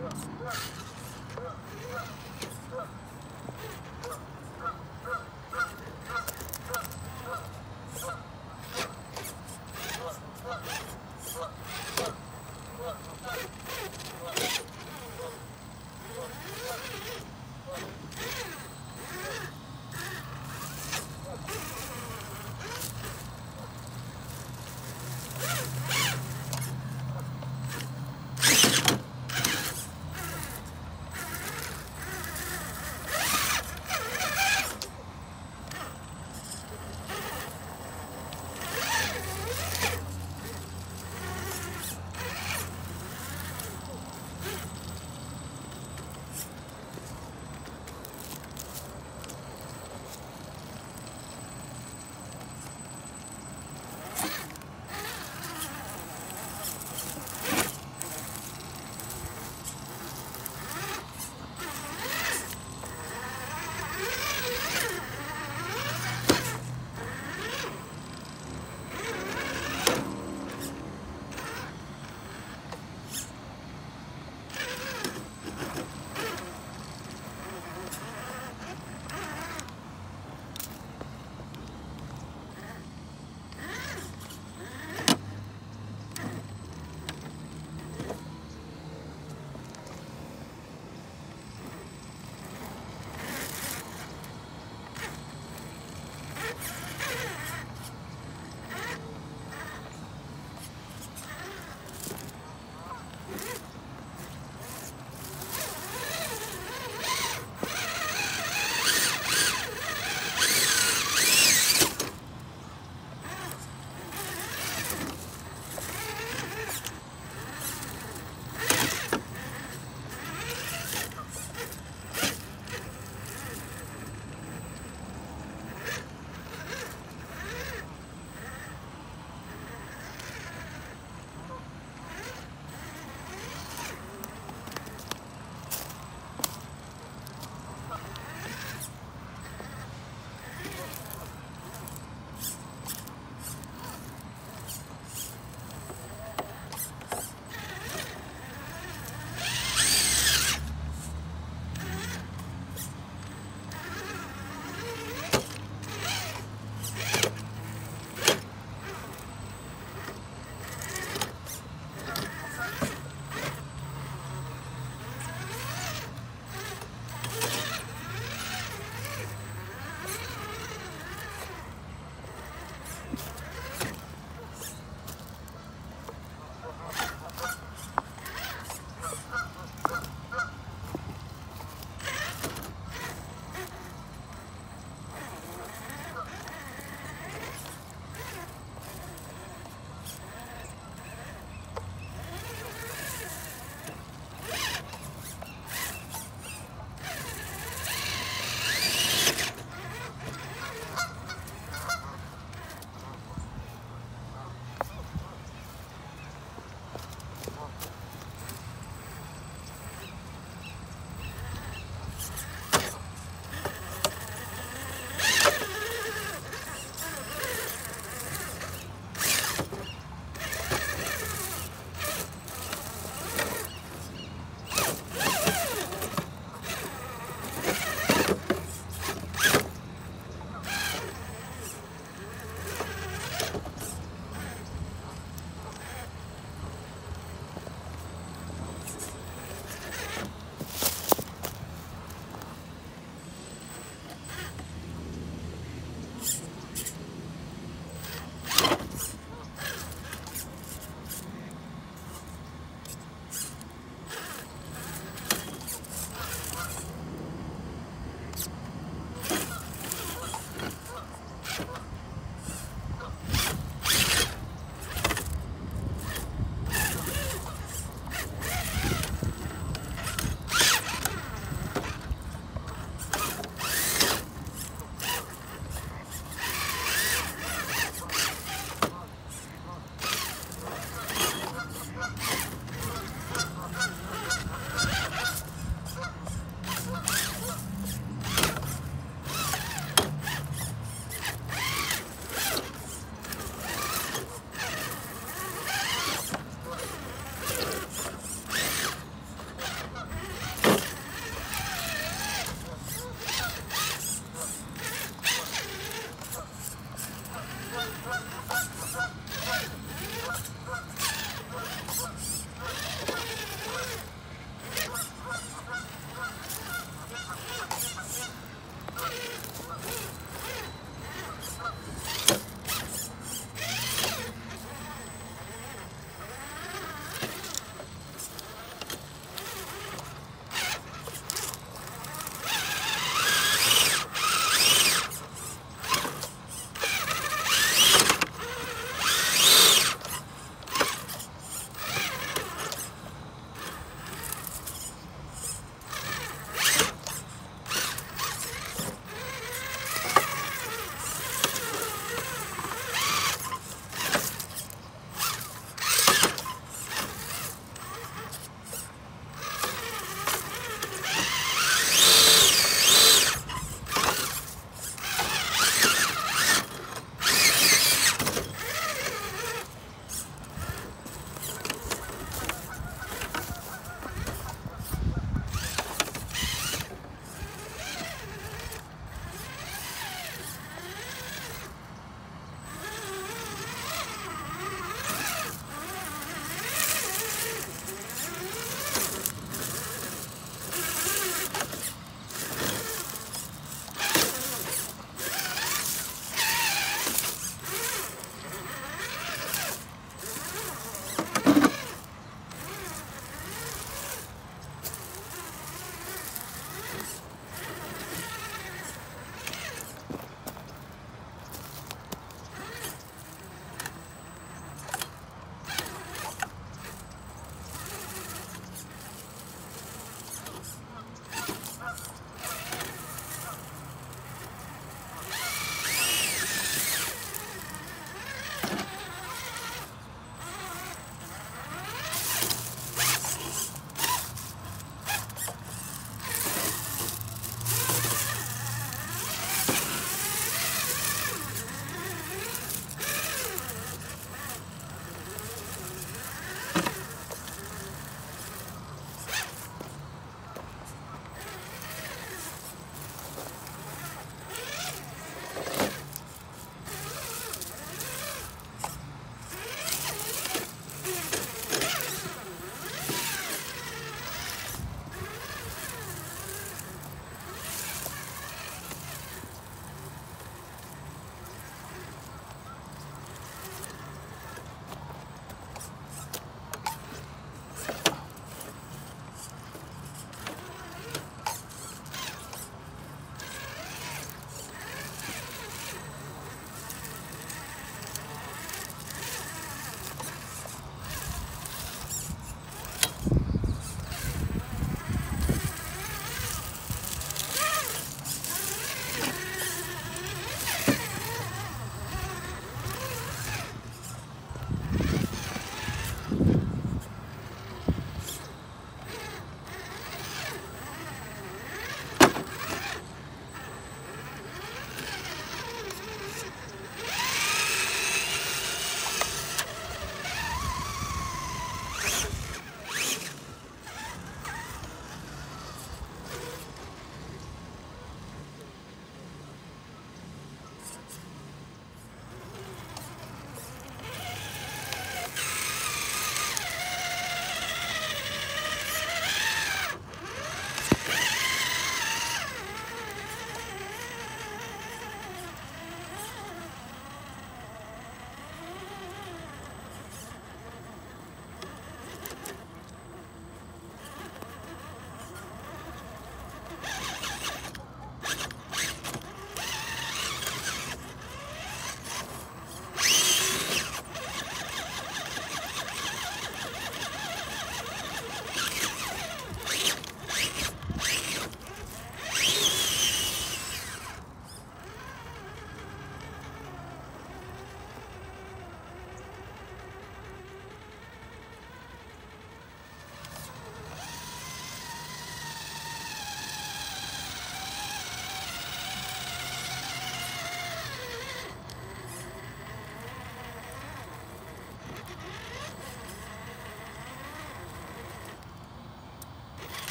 Yes.